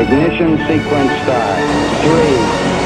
Ignition sequence start. Three,